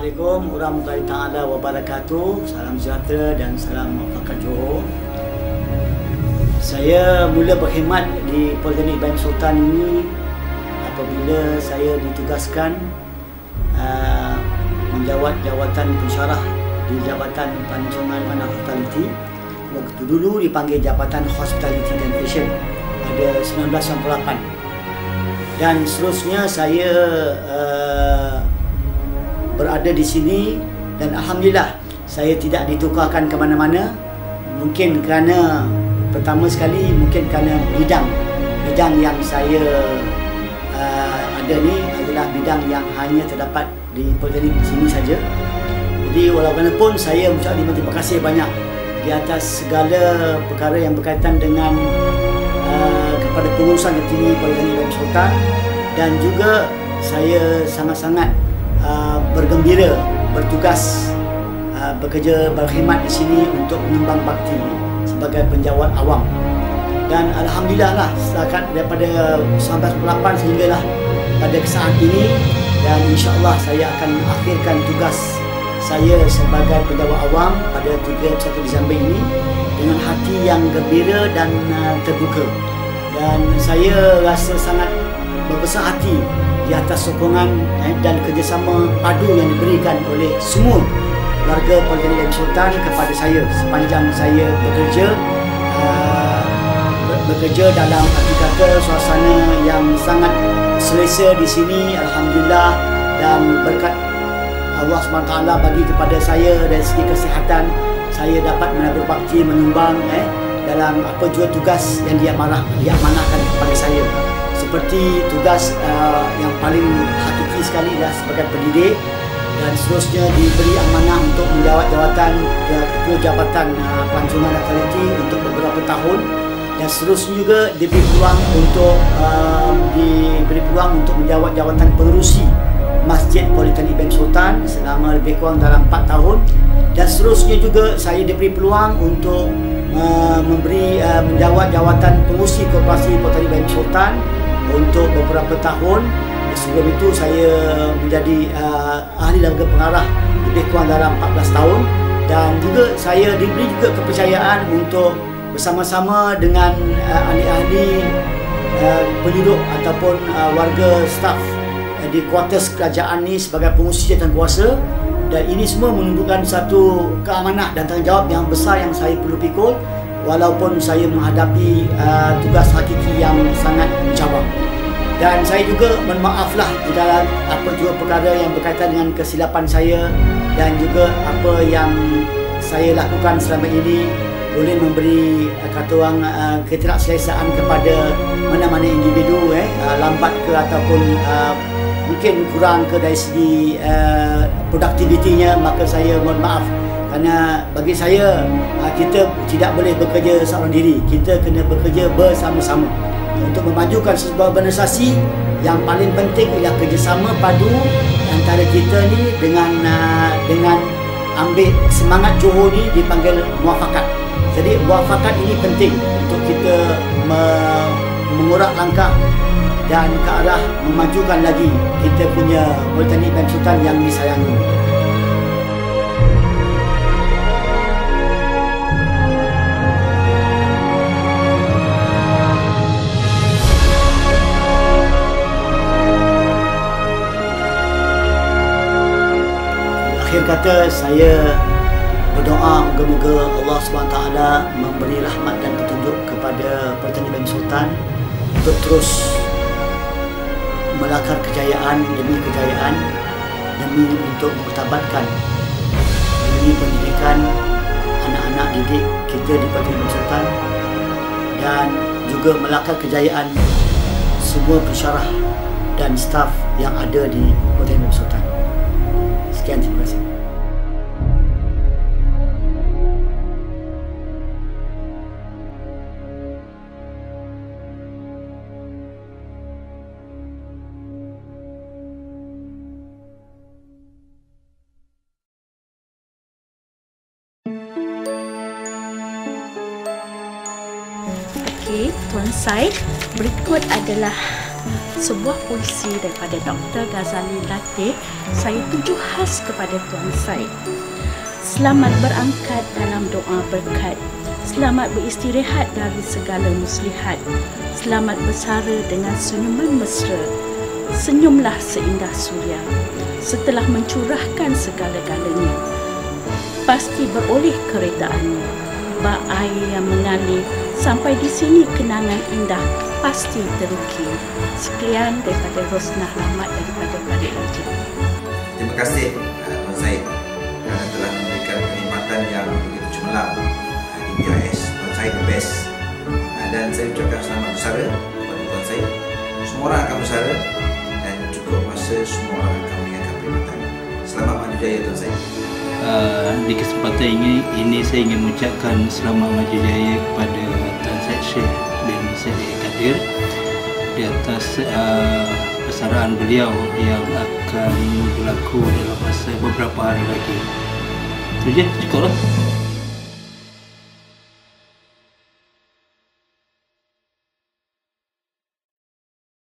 Assalamualaikum warahmatullahi taala wabarakatuh. Salam sejahtera dan salam muafakat Johor. Saya mula berkhidmat di Politeknik Ibrahim Sultan ini apabila saya ditugaskan uh, menjawat jawatan pensyarah di Jabatan Pelancongan Mana Hospitality. Waktu dulu dipanggil Jabatan Hospitality dan Fashion pada 1998. Dan seterusnya saya uh, berada di sini dan alhamdulillah saya tidak ditukarkan ke mana-mana. Mungkin kerana pertama sekali mungkin kerana bidang. Bidang yang saya uh, ada ni adalah bidang yang hanya terdapat di Politeknik sini saja. Jadi walaupun saya mengucap terima kasih banyak di atas segala perkara yang berkaitan dengan uh, kepada pengurusan tertinggi Politeknik Ibrahim Sultan dan juga saya sangat-sangat Uh, bergembira bertugas uh, bekerja berkhidmat di sini untuk menyumbang bakti sebagai penjawat awam. Dan alhamdulillah lah setakat daripada 1998 sehinggalah pada saat ini dan insyaallah saya akan akhirkan tugas saya sebagai penjawat awam pada 31 Disember ini dengan hati yang gembira dan uh, terbuka. Dan saya rasa sangat berbesar hati di atas sokongan eh, dan kerjasama padu yang diberikan oleh semua warga Politeknik Sultan kepada saya sepanjang saya bekerja uh, bekerja dalam arti kata suasana yang sangat selesa di sini Alhamdulillah dan berkat Allah SWT bagi kepada saya dari segi kesihatan saya dapat menabur bakti menyumbang eh, dalam apa juga tugas yang dia marah dia amanahkan kepada saya seperti tugas uh, yang paling hakiki sekali adalah sebagai pendidik dan seterusnya diberi amanah untuk menjawat jawatan ketua jabatan uh, pelancongan authority untuk beberapa tahun. Dan seterusnya juga diberi peluang untuk uh, diberi peluang untuk menjawat jawatan pengerusi Masjid Politeknik Ibrahim Sultan selama lebih kurang dalam 4 tahun. Dan seterusnya juga saya diberi peluang untuk uh, memberi uh, menjawat jawatan pengurusi Korporasi Politeknik Ibrahim Sultan untuk beberapa tahun. Sebelum itu saya menjadi uh, ahli lembaga pengarah lebih kurang dalam 14 tahun. Dan juga saya diberi juga kepercayaan untuk bersama-sama dengan uh, ahli-ahli uh, penduduk ataupun uh, warga staf uh, di kuartus kerajaan ni sebagai pengurusi dan kuasa. Dan ini semua menunjukkan satu keamanah dan tanggungjawab yang besar yang saya perlu pikul walaupun saya menghadapi uh, tugas hakiki yang sangat mencabar. Dan saya juga memaaflah jika apa juga perkara yang berkaitan dengan kesilapan saya dan juga apa yang saya lakukan selama ini boleh memberi uh, kata orang uh, ketidakselesaan kepada mana-mana individu eh uh, lambat ke ataupun uh, mungkin kurang ke dari segi uh, produktivitinya maka saya mohon maaf kerana bagi saya ah, kita tidak boleh bekerja seorang diri. Kita kena bekerja bersama-sama. Untuk memajukan sebuah organisasi yang paling penting ialah kerjasama padu antara kita ni dengan ah, dengan ambil semangat Johor ni dipanggil muafakat. Jadi muafakat ini penting untuk kita mengurak langkah dan ke arah memajukan lagi kita punya Politeknik dan Sultan yang disayangi. Akhir kata saya berdoa moga-moga Allah SWT memberi rahmat dan petunjuk kepada Pertanian Bani Sultan untuk terus melakar kejayaan demi kejayaan demi untuk mengutabatkan demi pendidikan anak-anak didik kita di Pertanian Bani Sultan dan juga melakar kejayaan semua pensyarah dan staf yang ada di Pertanian Bani Sultan. Kasih. Okey, Tuan Sai, berikut adalah sebuah puisi daripada Dr. Ghazali Latif saya tuju khas kepada Tuan Said. Selamat berangkat dalam doa berkat. Selamat beristirahat dari segala muslihat. Selamat bersara dengan senyuman mesra. Senyumlah seindah suria. Setelah mencurahkan segala-galanya, pasti beroleh keretaannya. Bak air yang mengalir sampai di sini kenangan indah pasti terukir. Sekian daripada Rosnah Rahmat daripada Balik Raja. Terima kasih uh, Tuan Said kerana telah memberikan perkhidmatan yang begitu cemerlang uh, di BIS. Tuan Said the best. Dan saya ucapkan selamat bersara kepada Tuan Said. Semua orang akan bersara dan cukup masa semua orang akan mengingatkan perkhidmatan. Selamat maju jaya Tuan Said. Uh, di kesempatan ini, ini saya ingin mengucapkan selamat maju jaya kepada Tuan Syed Syekh Kadir di atas uh, persaraan beliau yang akan berlaku dalam masa beberapa hari lagi. Itu je, cukup lah.